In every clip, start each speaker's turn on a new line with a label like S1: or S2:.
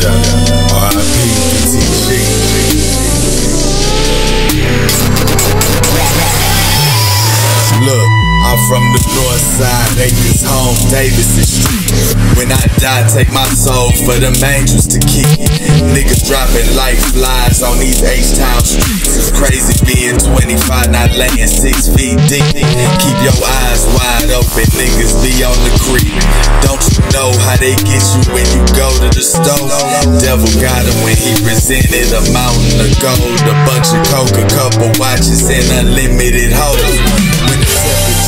S1: yeah, yeah. R.I.P. from the north side, Acres home, Davidson Street. When I die, take my soul for them angels to keep. Niggas dropping like flies on these H-Town streets. It's crazy being 25, not laying six feet deep. Keep your eyes wide open, niggas be on the creep. Don't you know how they get you when you go to the store? Devil got him when he presented a mountain of gold, a bunch of coke, a couple watches, and unlimited hoes.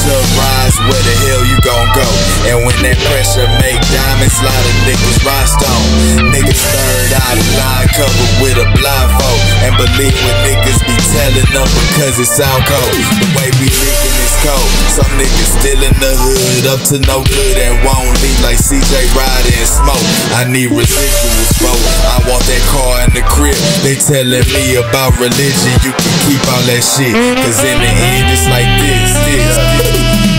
S1: When the temperature rise, where the hell you gon' go? And when that pressure make diamonds, lot of niggas rhinestone. Niggas third eye line covered with a blindfold. And believe what niggas be telling them because it sound cold. The way we living is cold. Some niggas still in the hood, up to no good and won't leave like CJ and smoke. I need residuals, bro. I want that car in the crib. They telling me about religion, you can keep all that shit. Cause in the end, it's like this, this, this. Woo!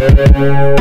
S1: Thank you.